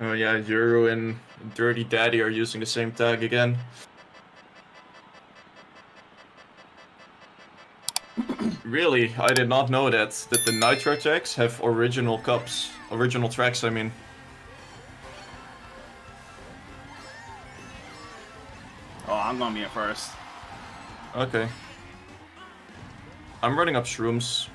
Oh yeah, Euro and Dirty Daddy are using the same tag again. really, I did not know that that the Nitro tags have original cups, original tracks. I mean. Oh, I'm gonna be at first. Okay. I'm running up shrooms.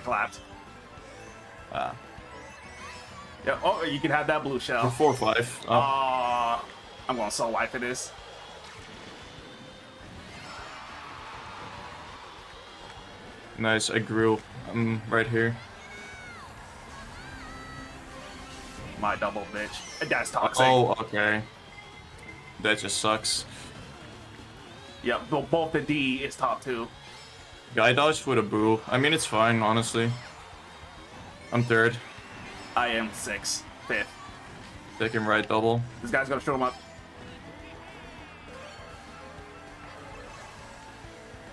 Clapped. Ah. Yeah. Oh, you can have that blue shell. four five. Oh. Uh, I'm going so white for this. Nice, I grew. I'm right here. My double bitch. That's toxic. Oh, okay. That just sucks. Yep. Well, both the D is top two. Guy dodged with a boo. I mean, it's fine, honestly. I'm third. I am six, fifth. Second right double. This guy's gonna show him up.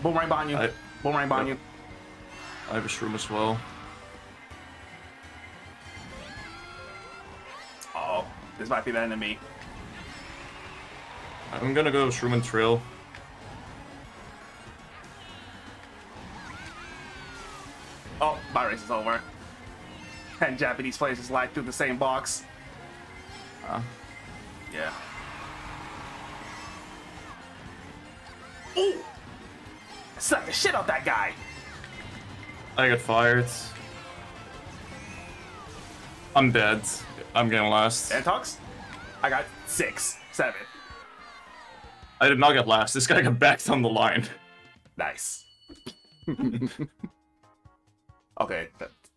Boomerang behind you. I- Boomerang behind Yep. you. I have a shroom as well. Oh, this might be the enemy. I'm gonna go shroom and trail. Oh, my race is over. And Japanese players just slide through the same box. Ah. Yeah. Ooh! Suck the shit out that guy! I got fired. I'm dead. I'm getting last. Antox? I got six, seven. I did not get last. This guy got backed on the line. Nice. okay,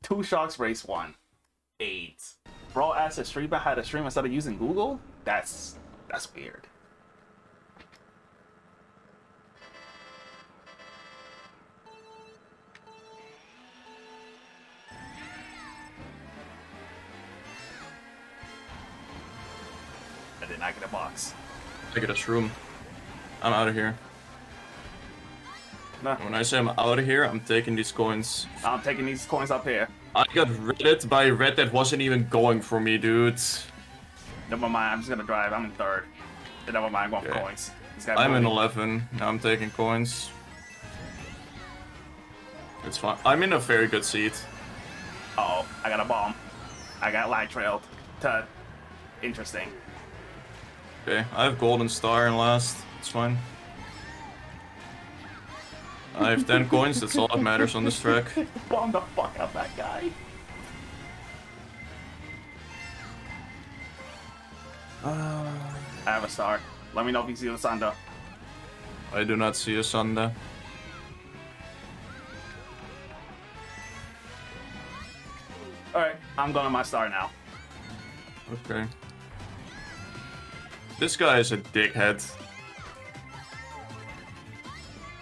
two sharks race one. Eight. Bro asked a streamer how to stream instead of using Google? That's that's weird. I did not get a box. I get a shroom. I'm out of here. Nah, When I say I'm out of here, I'm taking these coins. I'm taking these coins up here. I got redded by red that wasn't even going for me, dude. Never mind, I'm just gonna drive. I'm in third. Never mind, I'm going for Okay. coins. I'm in 11. Now I'm taking coins. It's fine. I'm in a very good seat. Uh oh, I got a bomb. I got light trailed. To interesting. Okay, I have golden star in last. It's fine. I have 10 coins, that's all that matters on this track. Bomb the fuck out that guy. I have a star. Let me know if you see the sun. I do not see a Sunday. Alright, I'm going to my star now. Okay. This guy is a dickhead.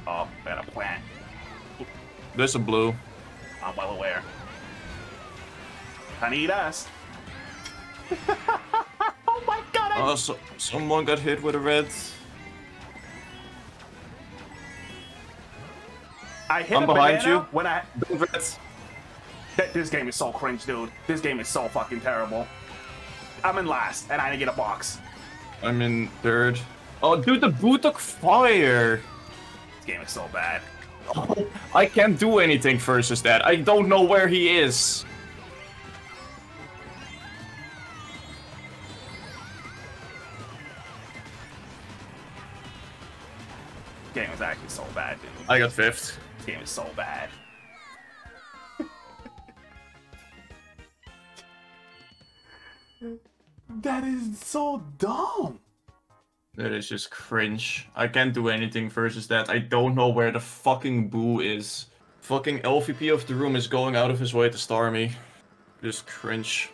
Oh, got a plant. There's a blue. I'm well aware. I need us. oh my god, I Oh, so, someone got hit with a red. I hit I'm a behind you. when I. Red. Th- This game is so cringe, dude. This game is so fucking terrible. I'm in last, and I didn't get a box. I'm in third. Oh, dude, the blue took fire. This game is so bad. Oh, I can't do anything versus that. I don't know where he is. Game is actually so bad, dude. I got fifth. This game is so bad. that is so dumb. That is just cringe. I can't do anything versus that. I don't know where the fucking boo is. Fucking LVP of the room is going out of his way to star me. Just cringe.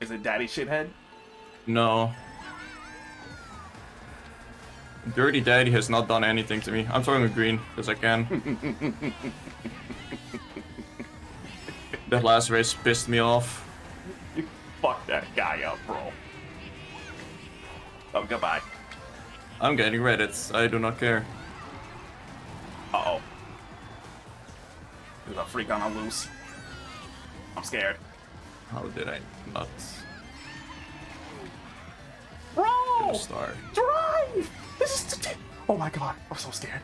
Is it Daddy Shithead? No. Dirty Daddy has not done anything to me. I'm throwing a green, because I can. that last race pissed me off. You fuck that guy up, bro. Oh, goodbye. I'm getting Reddit. I do not care. Uh-oh. There's a freak on a loose. I'm scared. How did I not Bro! start? Drive! This is... Oh my god, I'm so scared.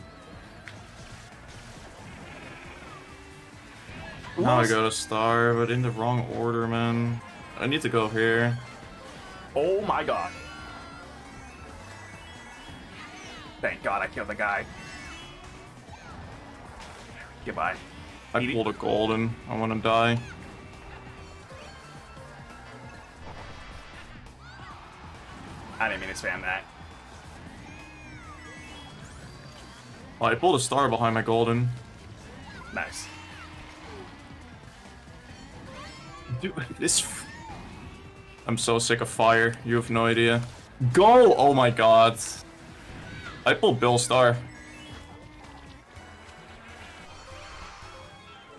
Now I got a star, but in the wrong order, man. I need to go here. Oh my god. Thank god I killed the guy. Goodbye. I it. pulled a golden. I want to die. I didn't mean to spam that. Oh, I pulled a star behind my golden. Nice. Dude, this. f- I'm so sick of fire. You have no idea. Go! Oh my god. I pulled Bill Star.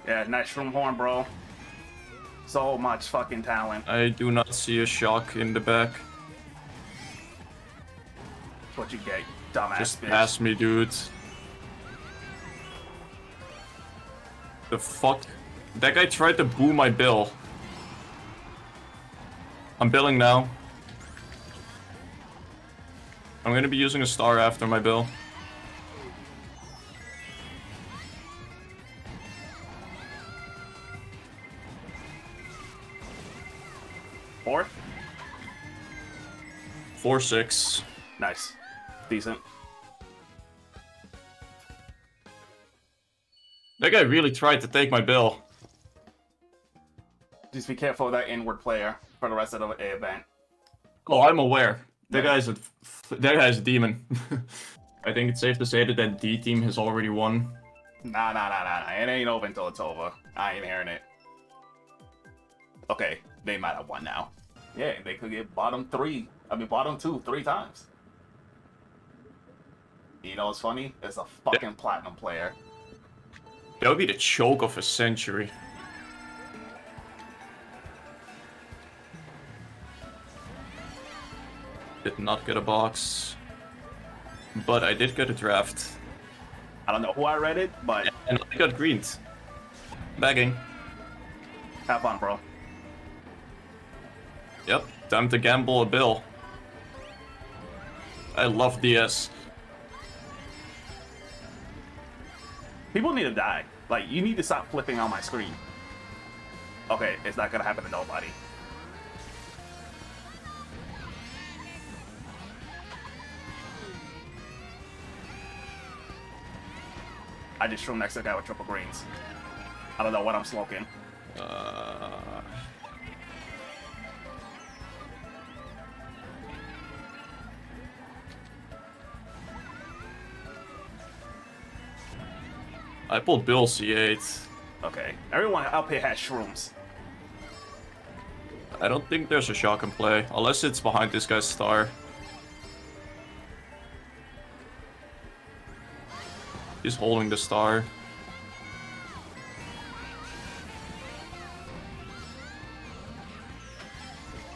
Yeah, nice shroom horn, bro. So much fucking talent. I do not see a shock in the back. That's what you get, dumbass Just bitch. pass me, dudes. The fuck? That guy tried to boo my bill. I'm billing now. I'm gonna be using a star after my bill. Fourth? Four six. Nice. Decent. That guy really tried to take my bill. Just be careful of that inward player for the rest of the event. Oh, I'm aware. That guy's a that guy's a demon. I think it's safe to say that that D team has already won. Nah, nah, nah, nah, nah. It ain't over until it's over. I ain't hearing it. Okay, they might have won now. Yeah, they could get bottom three. I mean, bottom two three times. You know what's funny? It's a fucking platinum player. That would be the choke of a century. Did not get a box. But I did get a draft. I don't know who I read it, but And I got greens. Bagging. have fun, bro. Yep, time to gamble a bill. I love DS. People need to die. Like, you need to stop flipping on my screen. Okay, it's not gonna happen to nobody. I just threw next to the guy with triple greens. I don't know what I'm smoking. Uh, I pulled Bill C8. Okay, everyone up here has shrooms. I don't think there's a shock in play, unless it's behind this guy's star. He's holding the star.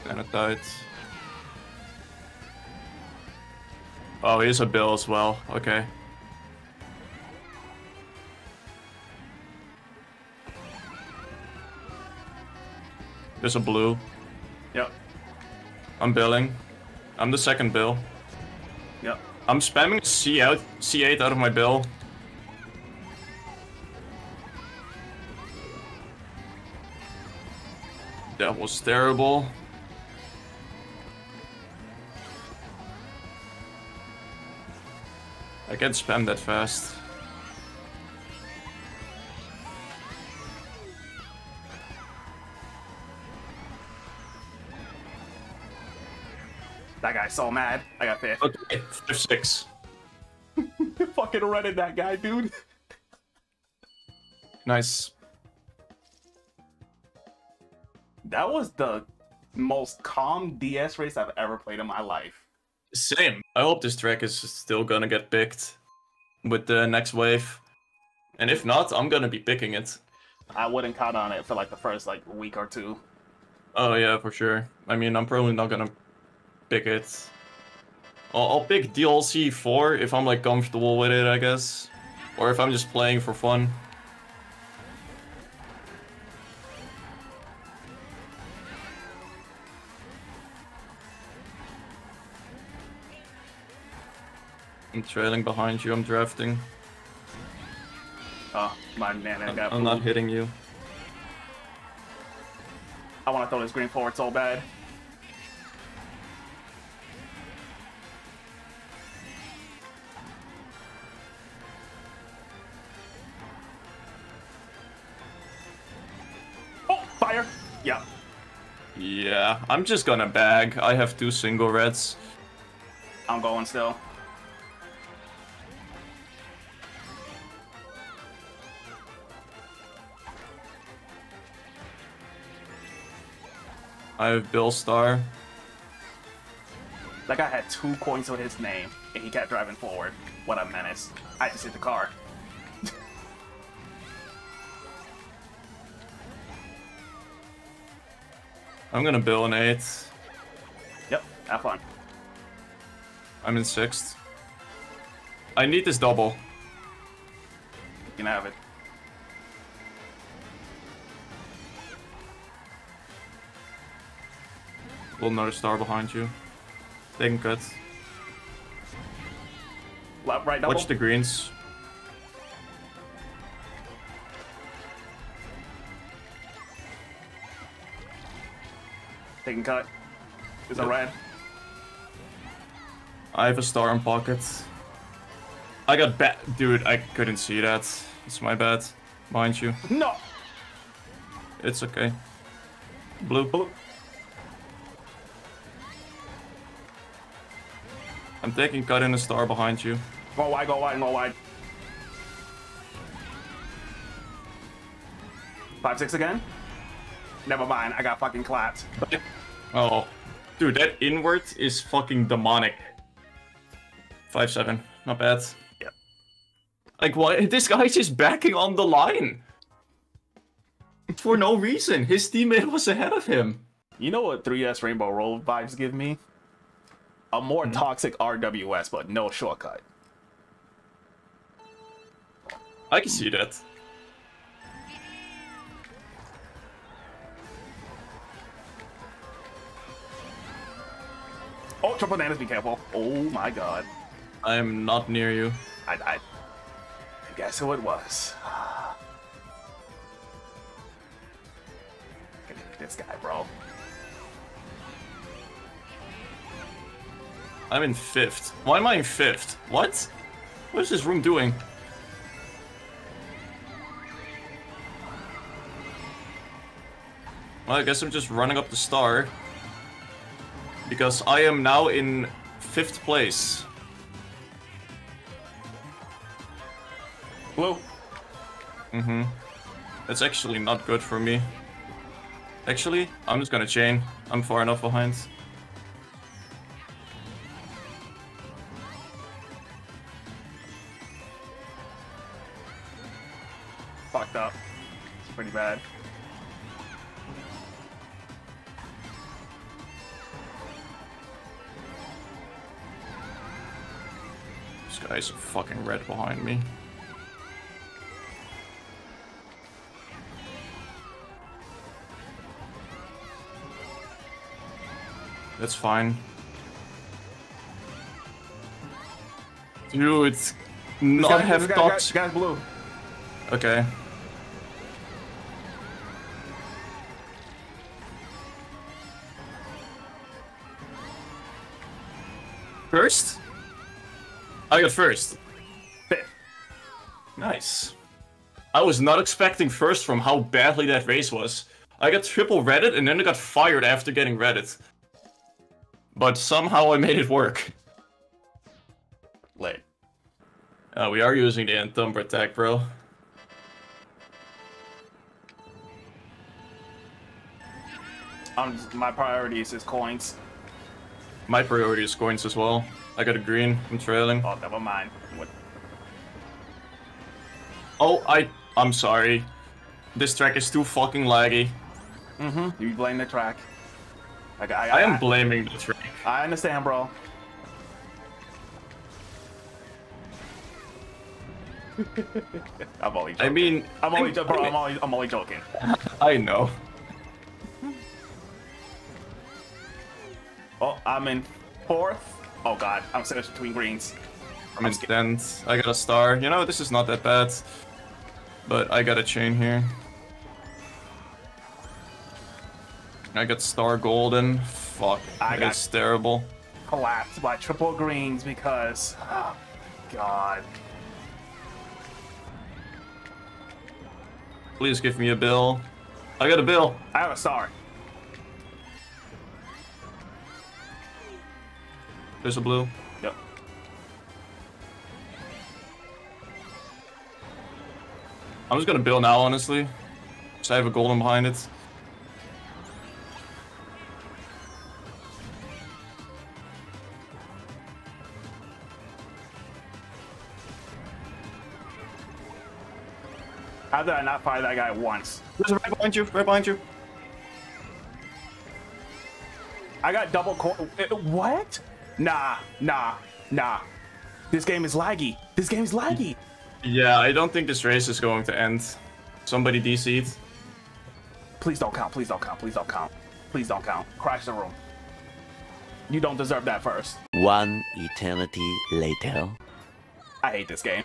Kinda died. Oh, he's a bill as well. Okay. There's a blue. Yep, I'm billing. I'm the second bill. yep. I'm spamming C out C8 out of my bill. Was terrible. I can't spam that fast. That guy's so mad. I got fifth. Okay, 5-6. Fucking running that guy, dude. Nice. That was the most calm DS race I've ever played in my life. Same. I hope this track is still gonna get picked with the next wave. And if not, I'm gonna be picking it. I wouldn't count on it for like the first like week or two. Oh yeah, for sure. I mean, I'm probably not gonna pick it. I'll, I'll pick DLC 4 if I'm like comfortable with it, I guess. Or if I'm just playing for fun. I'm trailing behind you, I'm drafting. Oh, my man, I got I'm not hitting you. I want to throw this green forward so bad. Oh, fire! Yeah. Yeah, I'm just gonna bag. I have two single reds. I'm going still. I have Bill Star. That guy had two coins with his name, and he kept driving forward. What a menace. I just hit the car. I'm gonna bill an eight. Yep, have fun. I'm in sixth. I need this double. You can have it. Well, another star behind you. They can cut. Left, right, double. Watch the greens. Taking cut. Is a Yep. red. I have a star in pocket. I got bad. Dude, I couldn't see that. It's my bad. Mind you. No! It's okay. Blue. Blue. I'm taking cut in a star behind you. Go wide, go wide, go wide. Five, six again? Never mind, I got fucking clapped. Oh. Dude, that inward is fucking demonic. 5-7. Not bad. Yep. Like, why? This guy's just backing on the line. For no reason. His teammate was ahead of him. You know what 3DS Rainbow Road vibes give me? A more mm-hmm. toxic RWS, but no shortcut. I can see that. Oh, triple bananas, be careful. Oh my god. I'm not near you. I, I, I guess who it was. This guy, bro. I'm in fifth. Why am I in fifth? What? What is this room doing? Well, I guess I'm just running up the star. Because I am now in fifth place. Blue. Mm-hmm. That's actually not good for me. Actually, I'm just gonna chain. I'm far enough behind. Fucking red behind me. That's fine. Dude, This not guy- have guy, guy, guy's blue. Okay. I got first. Fifth. Nice. I was not expecting first from how badly that race was. I got triple reddit and then I got fired after getting reddit. But somehow I made it work. Lit. Uh, we are using the Anthem attack, bro. Just, my priority is coins. My priority is coins as well. I got a green. I'm trailing. Oh, never mind. What? Oh, I. I'm sorry. This track is too fucking laggy. Mm-hmm. You blame the track. I, I, I am blaming the track. I understand, bro. I'm only joking. I mean, I'm only I- bro. I'm only, I'm only joking. I know. Oh, I'm in fourth. Oh god, I'm sandwiched between greens. I'm in 10th. I got a star. You know, this is not that bad. But I got a chain here. I got star golden. Fuck. I got- it's terrible. Collapsed by triple greens because, oh, god. Please give me a bill. I got a bill. I have a star. There's a blue. Yep. I'm just gonna build now, honestly. So I have a golden behind it. How did I not fire that guy once? There's a right behind you. Right behind you. I got double co- uh, What? Nah, nah, nah. This game is laggy. This game is laggy. Yeah, I don't think this race is going to end. Somebody DC'd. Please don't count. Please don't count. Please don't count. Please don't count. Crash the room. You don't deserve that first. One eternity later. I hate this game.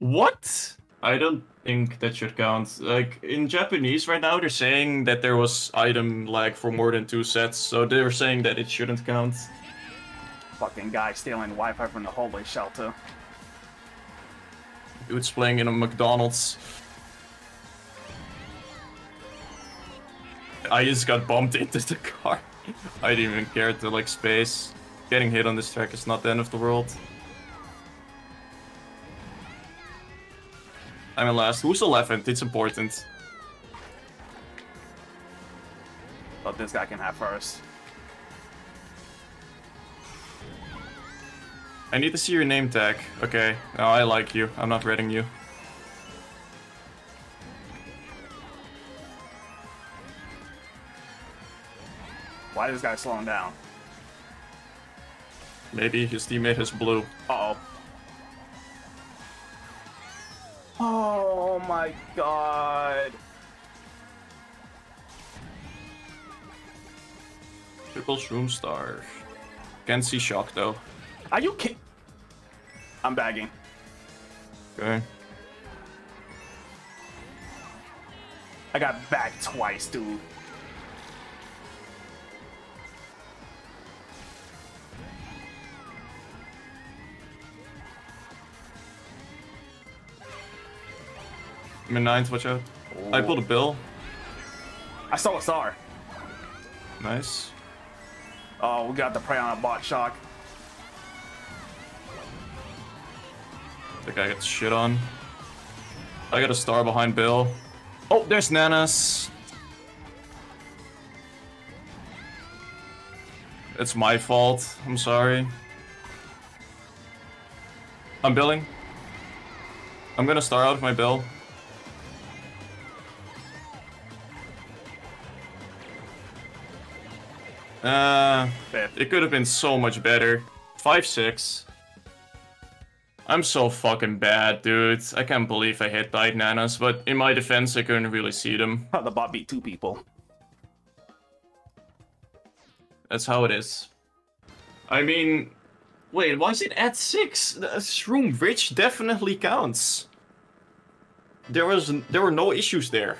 What? I don't think that should count. Like in Japanese right now, they're saying that there was item lag for more than two sets, so they're saying that it shouldn't count. Fucking guy stealing Wi-Fi from the hallway shelter. Dude's playing in a McDonald's. I just got bumped into the car. I didn't even care to like space. Getting hit on this track is not the end of the world. I'm in last. Who's 11th? It's important. But this guy can have first. I need to see your name tag. Okay. No, I like you. I'm not reading you. Why is this guy slowing down? Maybe his teammate has blue. Uh oh. Oh my god. Triple shroom star. Can't see shock though. Are you kidding? I'm bagging. Okay. I got bagged twice, dude. I'm in ninth, watch out. I pulled a bill. I saw a star. Nice. Oh, we got the prey on a bot shock. The guy gets shit on. I got a star behind Bill. Oh, there's Nanas. It's my fault. I'm sorry. I'm billing. I'm gonna star out of my bill. Uh, it could have been so much better. 5-6. I'm so fucking bad, dude. I can't believe I hit died nanas, but in my defense, I couldn't really see them. the bot beat two people. That's how it is. I mean, wait, why is it at six? The Shroom Ridge definitely counts. There was there were no issues there.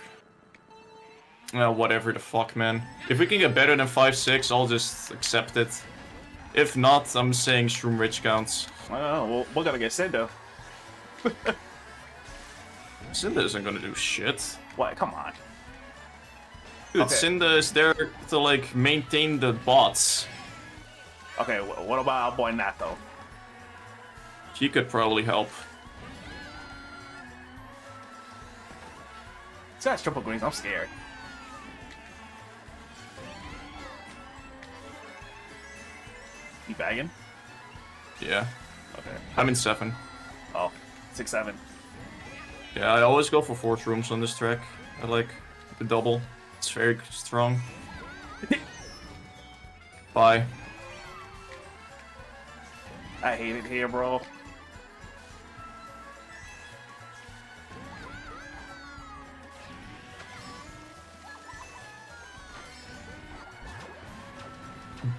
Well, whatever the fuck, man. If we can get better than five six, I'll just accept it. If not, I'm saying Shroom Ridge counts. Well, we'll, we're gonna get Cinder. Cinda isn't gonna do shit. What? Come on. Dude, Okay. Cinda is there to like maintain the bots. Okay, wh- what about our boy Nato? She could probably help. Guy's triple greens. I'm scared. You bagging? Yeah, Okay. I'm in seven. Oh, six seven. Yeah, I always go for four rooms on this track. I like the double. It's very strong. Bye. I hate it here, bro.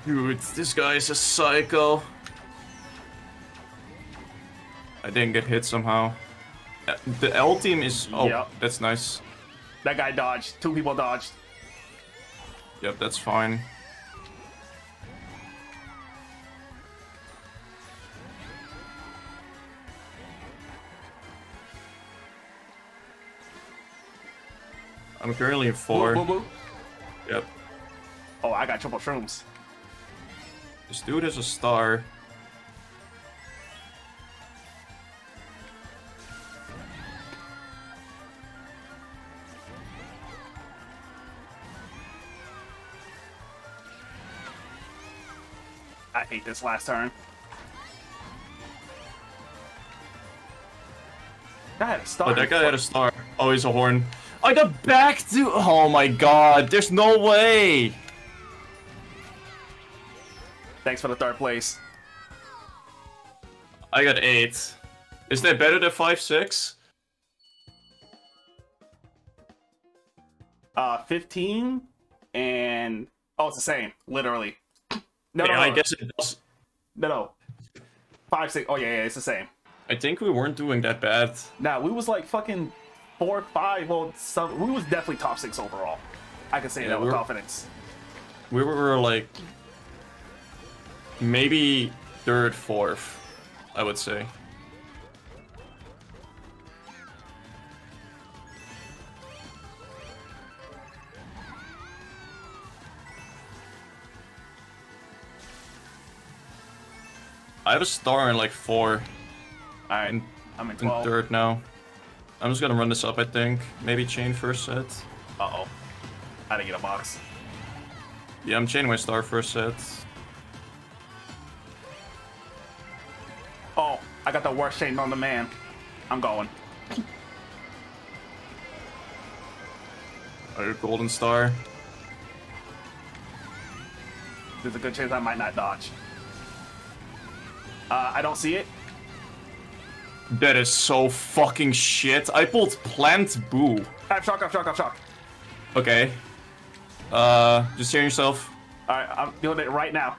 Dude, this guy is a psycho. I didn't get hit somehow. Uh, The L team is. Oh, Yep. that's nice. That guy dodged. Two people dodged. Yep, that's fine. I'm currently in four. Boo, boo, boo. Yep. Oh, I got triple shrooms. This dude is a star. I hate this last turn. That had a star. Oh, that guy had a star. Oh, he's a horn. I got back to. Oh my god, there's no way! Thanks for the third place. I got eight. Isn't that better than five six? Uh, 15 and oh, it's the same, literally. No, yeah, no, I guess it does. no, no. Five, six. Oh yeah, yeah, it's the same. I think we weren't doing that bad. Now we was like fucking four, five. Well, some we was definitely top six overall. I can say Yeah, that with we're- confidence. We were like maybe third, fourth, I would say. I have a star in like four and, I'm in twelve. third now. I'm just gonna run this up, I think. Maybe chain first set. Uh oh, I didn't get a box. Yeah, I'm chaining my star first set. I got the worst chain on the man. I'm going. Or golden star. There's a good chance I might not dodge. Uh, I don't see it. That is so fucking shit. I pulled plant boo. I'm shocked, I have shock, I have shock. Okay. Uh, just hearing yourself. All right, I'm doing it right now.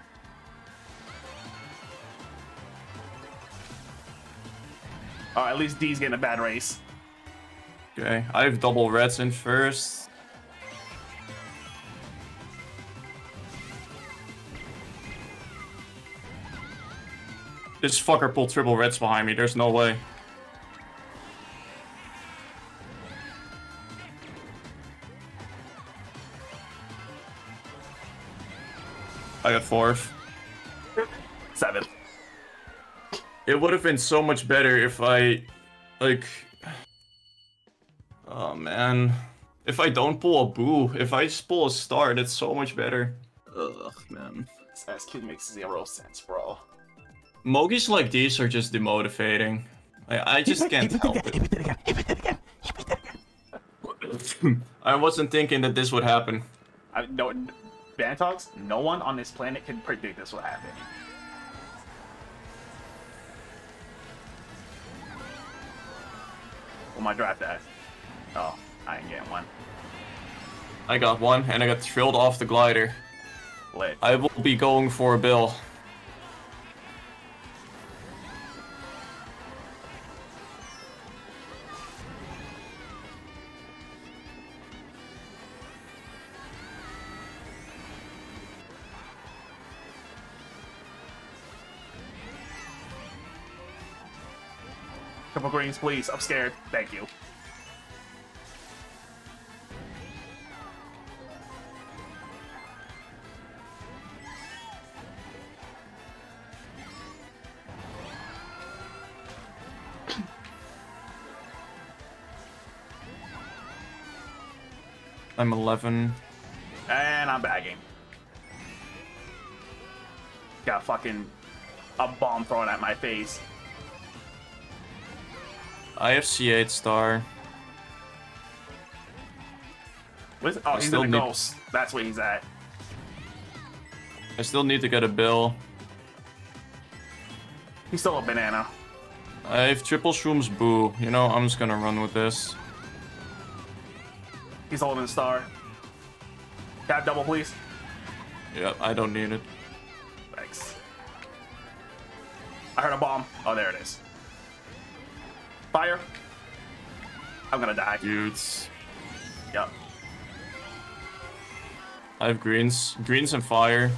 Oh, at least D's getting a bad race. Okay, I have double reds in first. This fucker pulled triple reds behind me. There's no way. I got fourth. Seven. It would have been so much better if I, like, oh man, if I don't pull a boo, if I just pull a star, that's so much better. Ugh, man. This SQ makes zero sense, bro. Mogis like these are just demotivating. I, I just can't help it. I wasn't thinking that this would happen. I no Bantox, no one on this planet can predict this will happen. Where my draft at? Oh, I ain't getting one. I got one, and I got thrilled off the glider. Lit. I will be going for a bill. Couple please. I'm scared. Thank you. I'm 11. And I'm bagging. got fucking a bomb thrown at my face. I have C8 star. Where's, oh, I he's still in the. That's where he's at. I still need to get a bill. He's still a banana. Uh, I have triple shrooms boo. You know, I'm just gonna run with this. He's holding a star. Have double, please? Yep, I don't need it. Thanks. I heard a bomb. Oh, there it is. Fire. I'm gonna die. Dudes. Yep. I have greens. Greens and fire.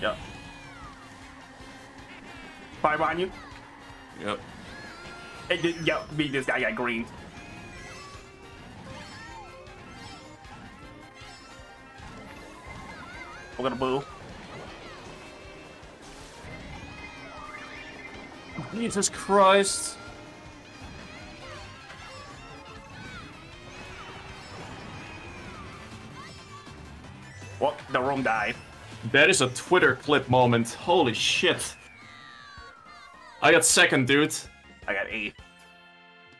Yep. Fire behind you. Yep. It did, yep, beat this guy got green. We're gonna boo. Jesus Christ. The. That is a Twitter clip moment. Holy shit. I got second, dude. I got eight.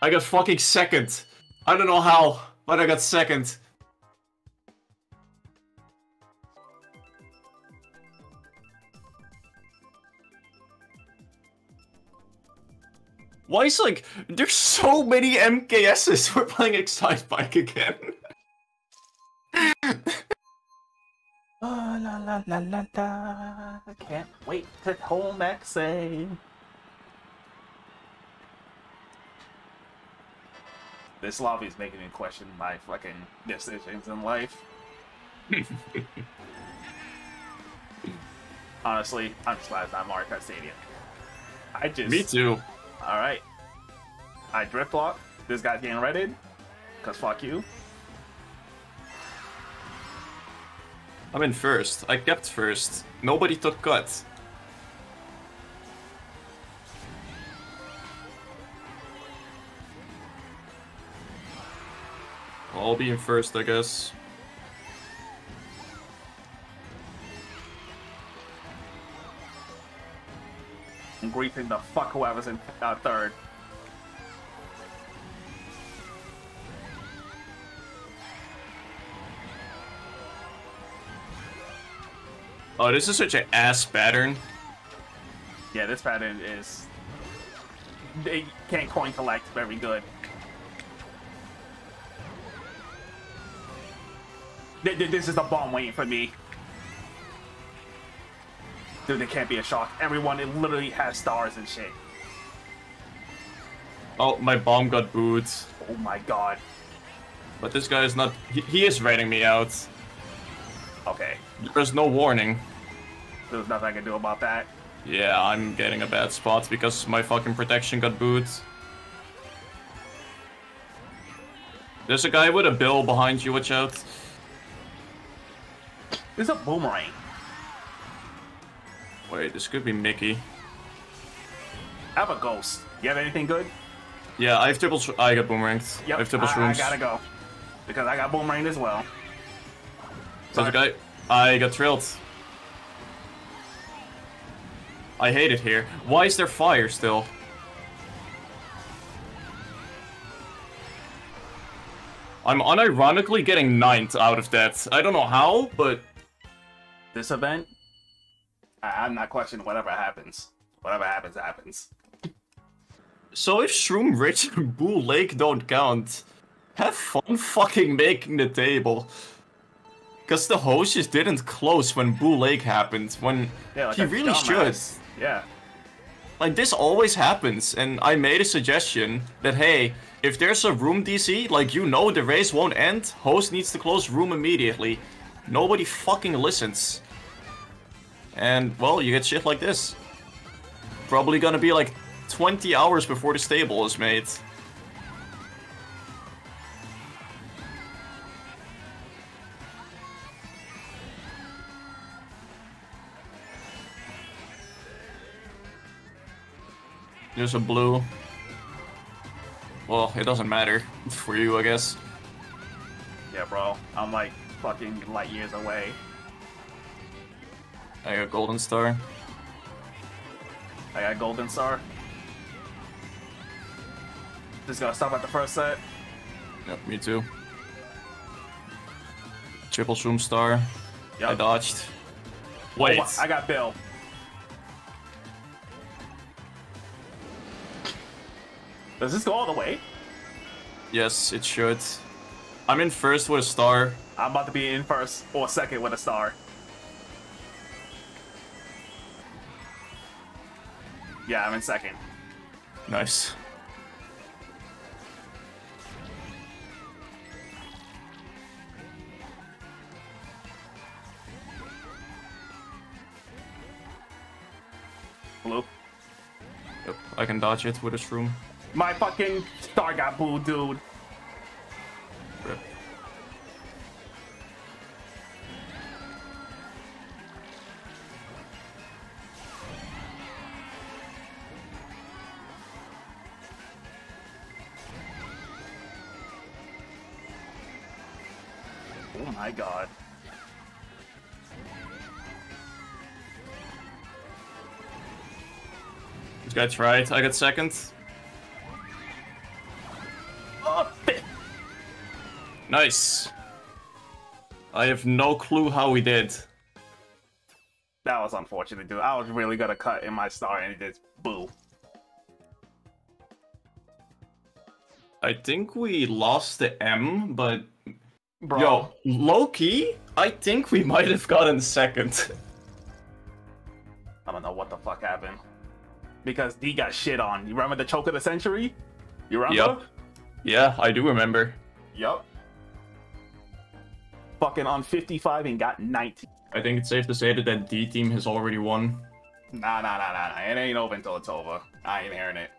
I got fucking second. I don't know how, but I got second. Why is like there's so many MKSs? We're playing Excitebike again. Oh, la la la la la. I can't wait to home that save. This lobby is making me question my fucking decisions in life. Honestly, I'm just glad it's not Mario Kart Stadium. I just. Me too. Alright. I drift block. This guy's getting redded. Cause fuck you. I'm in first. I kept first. Nobody took cut. I'll be in first, I guess. I'm griefing the fuck whoever's in uh, third. Oh, this is such an ass pattern. Yeah, this pattern is. They can't coin collect very good. Th- th- This is a bomb waiting for me. Dude, it can't be a shock. Everyone, it literally has stars and shit. Oh, my bomb got booed. Oh my god. But this guy is not. He, he is ratting me out. Okay, There's no warning. there's nothing I can do about that. Yeah, I'm getting a bad spot because my fucking protection got booed. There's a guy with a bill behind you, watch out. This is a boomerang. Wait, this could be Mickey. I have a ghost. You have anything good? Yeah, I have triple. I got boomerangs. Yep, I have triple I, I shrooms. gotta go. Because I got boomerang as well. There's a guy. I got trailed. I hate it here. Why is there fire still? I'm unironically getting ninth out of that. I don't know how, but This event, I, I'm not questioning whatever happens. Whatever happens, happens. so if Shroom Ridge and Boo Lake don't count, have fun fucking making the table. Cause the host just didn't close when Boo Lake happened. When Yeah, like he really should. dumbass. Yeah. Like this always happens, and I made a suggestion that hey, if there's a room DC, like you know the race won't end, host needs to close room immediately. Nobody fucking listens. And well, you get shit like this. Probably gonna be like 20 hours before the stable is made. There's a blue. Well, it doesn't matter for you, I guess. Yeah, bro. I'm like fucking light years away. I got golden star. I got golden star. Just gonna stop at the first set. Yep, me too. Triple Shroom Star. Yep. I dodged. Oh, Wait. I got Bill. Does this go all the way? Yes, it should. I'm in first with a star. I'm about to be in first or second with a star. Yeah, I'm in second. Nice. Hello? Yep, I can dodge it with a shroom. My fucking star got booed, dude. Oh my god. This guy tried. I got second. Nice. I have no clue how we did. That was unfortunate, dude. I was really gonna cut in my star and it just boo. I think we lost the M, but Bro. yo, low key, I think we might have gotten second. I don't know what the fuck happened. Because D got shit on. You remember the choke of the century? You remember? Yup. Yeah, I do remember. Yup. Fucking on 55 and got 19. I think it's safe to say that that D team has already won. Nah, nah, nah, nah, nah. It ain't over until it's over. I ain't hearing it.